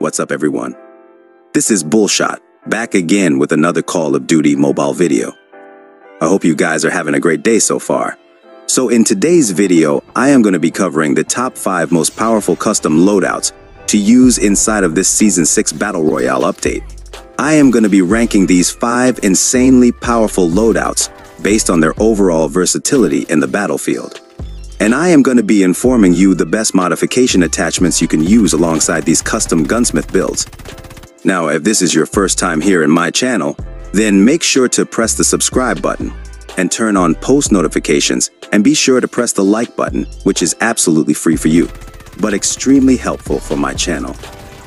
What's up everyone? This is Bullshot, back again with another Call of Duty mobile video. I hope you guys are having a great day so far. So in today's video, I am going to be covering the top 5 most powerful custom loadouts to use inside of this Season 6 Battle Royale update. I am going to be ranking these 5 insanely powerful loadouts based on their overall versatility in the battlefield. And I am going to be informing you the best modification attachments you can use alongside these custom gunsmith builds. Now, if this is your first time here in my channel, then make sure to press the subscribe button and turn on post notifications and be sure to press the like button, which is absolutely free for you, but extremely helpful for my channel.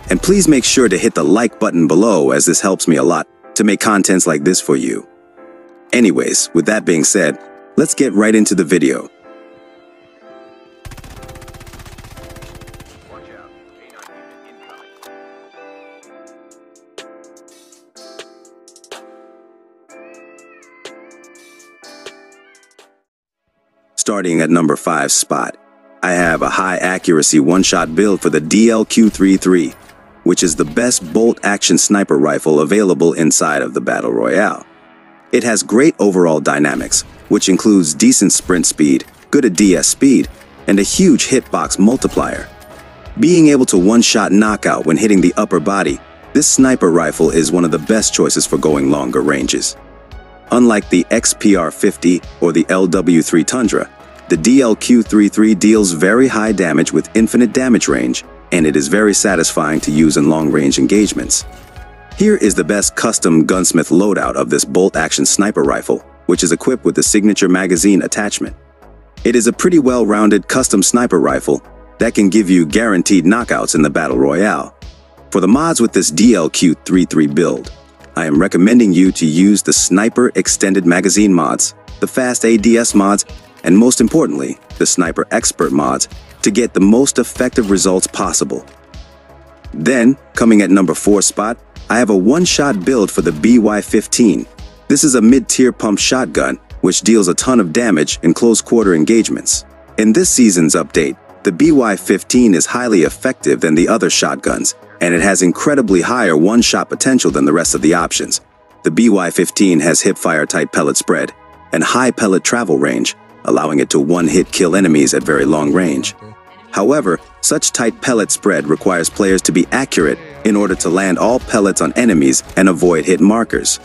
And please make sure to hit the like button below as this helps me a lot to make contents like this for you. Anyways, with that being said, let's get right into the video. Starting at number 5 spot, I have a high accuracy one-shot build for the DLQ-33, which is the best bolt-action sniper rifle available inside of the Battle Royale. It has great overall dynamics, which includes decent sprint speed, good ADS speed, and a huge hitbox multiplier. Being able to one-shot knockout when hitting the upper body, this sniper rifle is one of the best choices for going longer ranges. Unlike the XPR-50 or the LW-3 Tundra, the DLQ-33 deals very high damage with infinite damage range, and it is very satisfying to use in long-range engagements. Here is the best custom gunsmith loadout of this bolt-action sniper rifle, which is equipped with the signature magazine attachment. It is a pretty well-rounded custom sniper rifle that can give you guaranteed knockouts in the Battle Royale. For the mods with this DLQ-33 build, I am recommending you to use the Sniper Extended Magazine mods, the Fast ADS mods, and most importantly, the Sniper Expert mods to get the most effective results possible. Then, coming at number 4 spot, I have a one-shot build for the BY-15. This is a mid-tier pump shotgun, which deals a ton of damage in close-quarter engagements. In this season's update, the BY-15 is highly effective than the other shotguns and it has incredibly higher one-shot potential than the rest of the options. The BY-15 has hipfire tight pellet spread and high pellet travel range, allowing it to one-hit kill enemies at very long range. However, such tight pellet spread requires players to be accurate in order to land all pellets on enemies and avoid hit markers.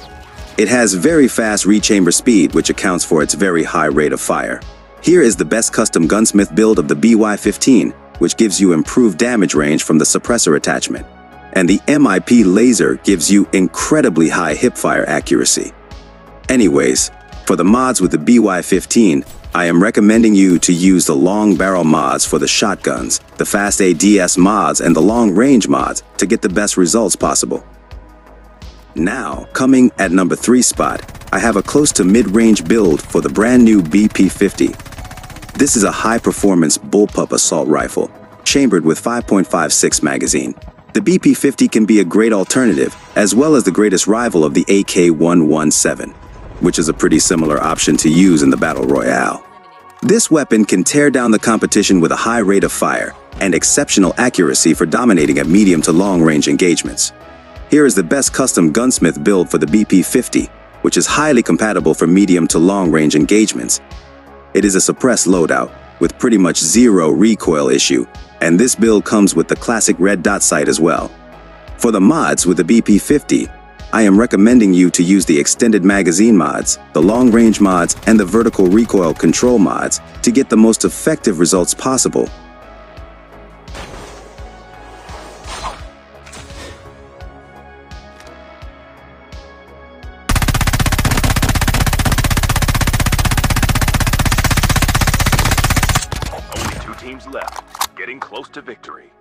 It has very fast rechamber speed which accounts for its very high rate of fire. Here is the best custom gunsmith build of the BY-15, which gives you improved damage range from the suppressor attachment. And the MIP laser gives you incredibly high hipfire accuracy. Anyways, for the mods with the BY-15, I am recommending you to use the long barrel mods for the shotguns, the fast ADS mods, and the long range mods to get the best results possible. Now, coming at number 3 spot, I have a close to mid-range build for the brand new BP-50. This is a high-performance bullpup assault rifle, chambered with 5.56 magazine. The BP-50 can be a great alternative, as well as the greatest rival of the AK-117, which is a pretty similar option to use in the Battle Royale. This weapon can tear down the competition with a high rate of fire and exceptional accuracy for dominating at medium to long-range engagements. Here is the best custom gunsmith build for the BP-50, which is highly compatible for medium to long-range engagements it is a suppressed loadout, with pretty much zero recoil issue, and this build comes with the classic red dot sight as well. For the mods with the BP50, I am recommending you to use the extended magazine mods, the long range mods, and the vertical recoil control mods to get the most effective results possible teams left, getting close to victory.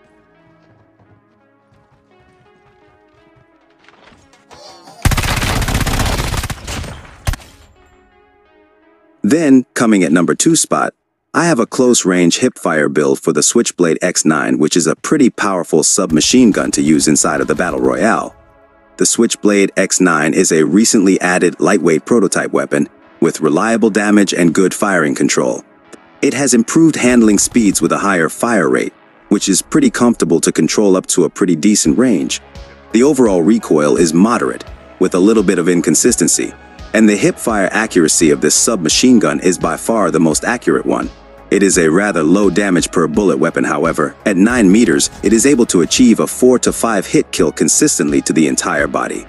Then, coming at number 2 spot, I have a close-range hipfire build for the Switchblade X9 which is a pretty powerful submachine gun to use inside of the Battle Royale. The Switchblade X9 is a recently added lightweight prototype weapon with reliable damage and good firing control. It has improved handling speeds with a higher fire rate, which is pretty comfortable to control up to a pretty decent range. The overall recoil is moderate, with a little bit of inconsistency, and the hip-fire accuracy of this submachine gun is by far the most accurate one. It is a rather low damage per bullet weapon however. At 9 meters, it is able to achieve a 4 to 5 hit kill consistently to the entire body.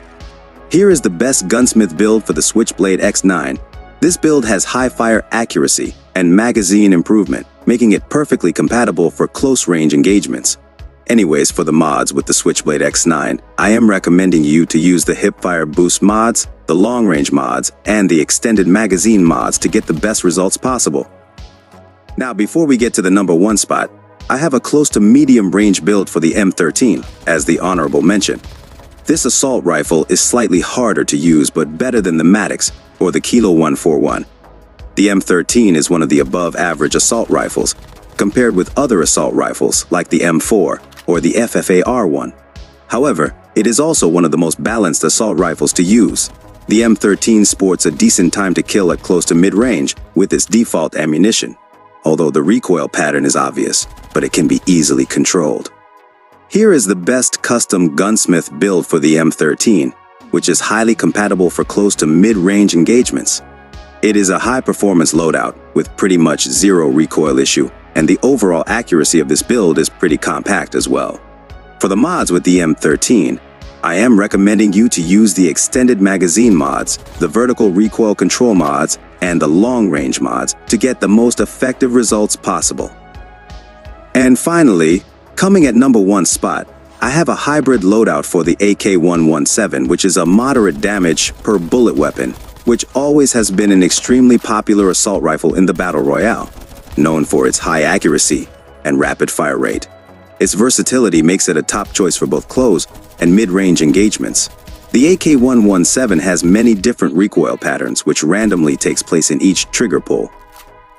Here is the best gunsmith build for the Switchblade X9. This build has high fire accuracy and magazine improvement, making it perfectly compatible for close-range engagements. Anyways, for the mods with the Switchblade X9, I am recommending you to use the Hipfire Boost mods, the long-range mods, and the extended magazine mods to get the best results possible. Now, before we get to the number one spot, I have a close to medium range build for the M13, as the honorable mention. This assault rifle is slightly harder to use but better than the Maddox or the Kilo 141. The M13 is one of the above average assault rifles, compared with other assault rifles like the M4 or the FFAR-1. However, it is also one of the most balanced assault rifles to use. The M13 sports a decent time to kill at close to mid-range with its default ammunition, although the recoil pattern is obvious, but it can be easily controlled. Here is the best custom gunsmith build for the M13, which is highly compatible for close to mid-range engagements. It is a high-performance loadout with pretty much zero recoil issue, and the overall accuracy of this build is pretty compact as well. For the mods with the M13, I am recommending you to use the extended magazine mods, the vertical recoil control mods, and the long-range mods to get the most effective results possible. And finally, Coming at number one spot, I have a hybrid loadout for the AK-117, which is a moderate damage per bullet weapon, which always has been an extremely popular assault rifle in the Battle Royale, known for its high accuracy and rapid fire rate. Its versatility makes it a top choice for both close and mid-range engagements. The AK-117 has many different recoil patterns which randomly takes place in each trigger pull.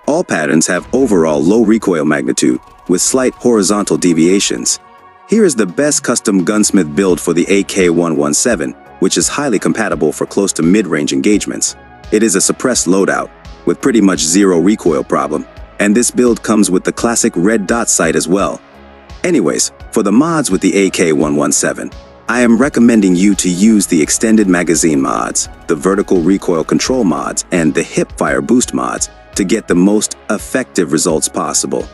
All patterns have overall low recoil magnitude with slight horizontal deviations. Here is the best custom gunsmith build for the AK-117, which is highly compatible for close to mid-range engagements. It is a suppressed loadout, with pretty much zero recoil problem, and this build comes with the classic red dot sight as well. Anyways, for the mods with the AK-117, I am recommending you to use the extended magazine mods, the vertical recoil control mods, and the hip fire boost mods to get the most effective results possible.